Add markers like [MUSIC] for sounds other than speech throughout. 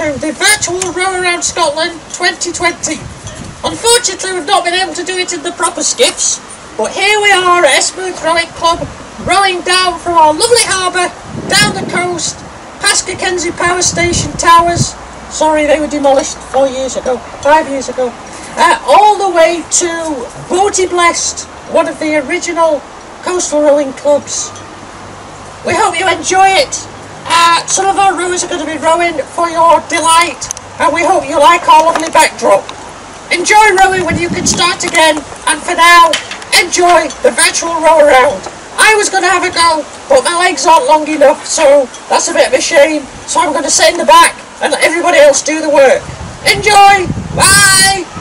to the virtual Row Around Scotland 2020. Unfortunately we've not been able to do it in the proper skiffs, but here we are at Eskmuthe Rowing Club, rowing down from our lovely harbour, down the coast, past Cockenzie Power Station towers, sorry they were demolished four years ago, five years ago, uh, all the way to Boatie Blest, one of the original coastal rowing clubs. We hope you enjoy it. Some of our rowers are going to be rowing for your delight, and we hope you like our lovely backdrop. Enjoy rowing when you can start again, and for now, enjoy the virtual row around. I was going to have a go, but my legs aren't long enough, so that's a bit of a shame. So I'm going to sit in the back and let everybody else do the work. Enjoy! Bye!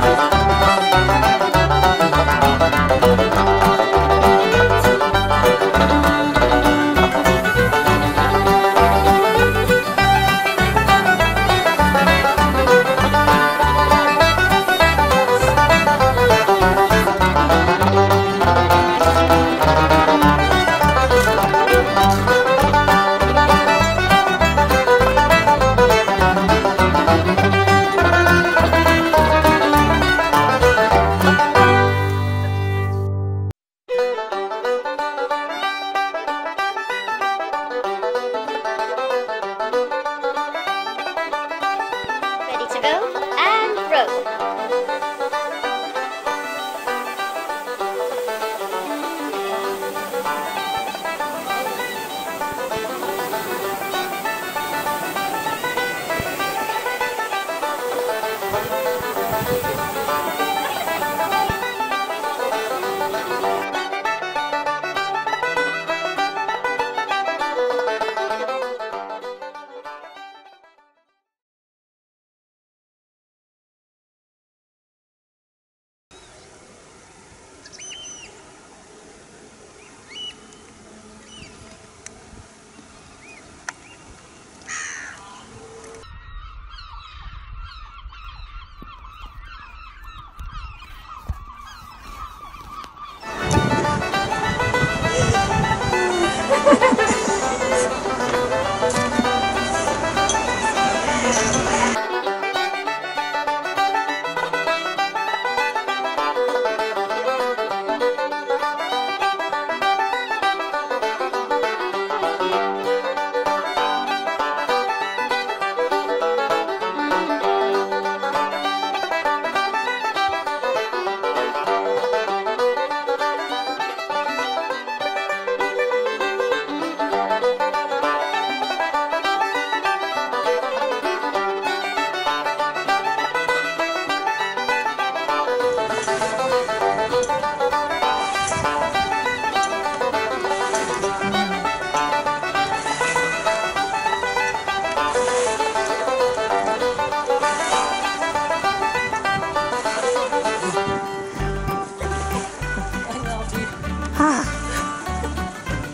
Ready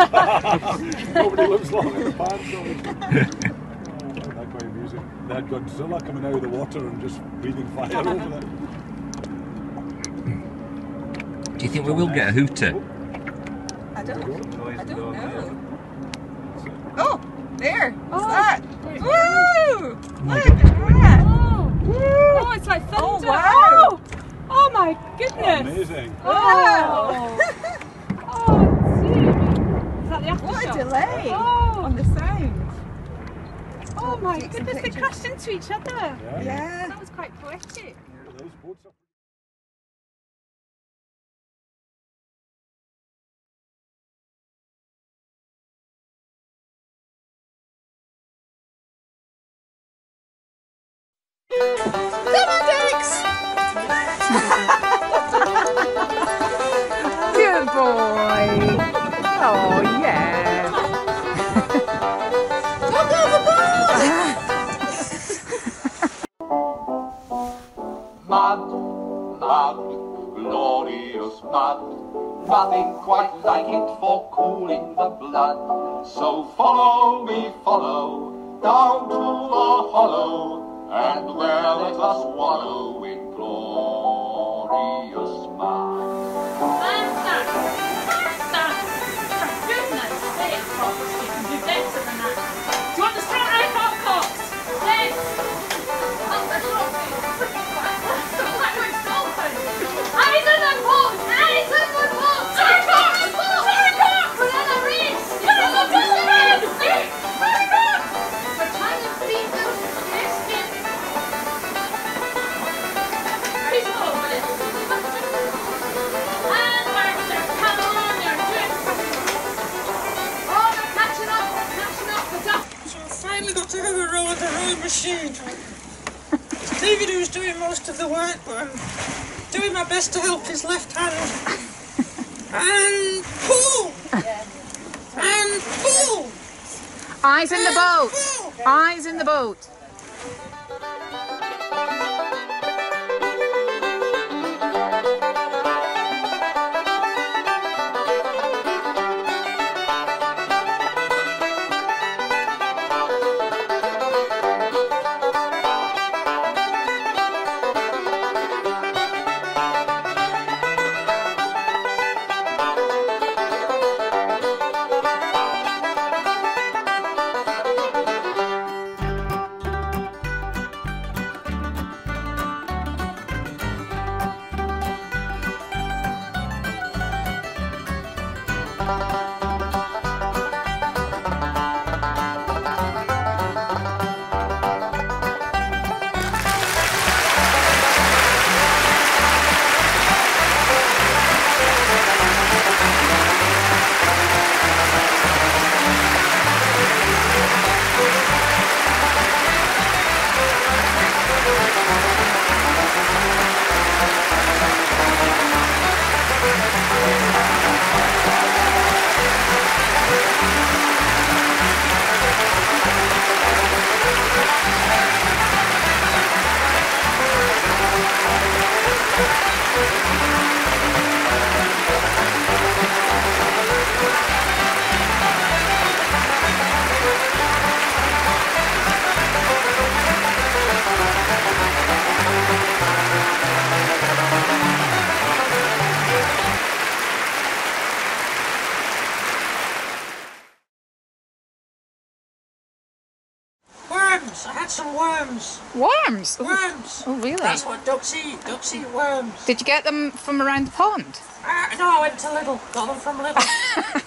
[LAUGHS] Nobody lives long in the pants. [LAUGHS] oh, that quite amusing. They had Godzilla coming out of the water and just breathing fire over there. Do you think we will get a hooter? I don't, I don't know. Oh, there. What's oh. that? Woo! Look at that. Oh, oh it's like thunder. Oh, wow. Oh, oh my goodness. Amazing. Oh. oh, gee. Is the aftershock? What a delay Oh, on the sound. oh my Take some goodness, they crashed into each other. Yeah. Yeah. That was quite poetic. Those boats are Good boy. Oh, mud. Nothing quite like it for cooling the blood. So follow me, follow, down to the hollow, and there let us wallow in glorious a row of the rowing machine. David who's doing most of the work, but I'm doing my best to help his left hand. And pull! And pull! Eyes in the boat. Pull! Eyes in the boat. Some worms. Worms? Oh, Worms. oh, really? That's what ducks eat. Ducks eat worms. Did you get them from around the pond? Uh, no, I went to Lidl. Got them from Lidl. [LAUGHS]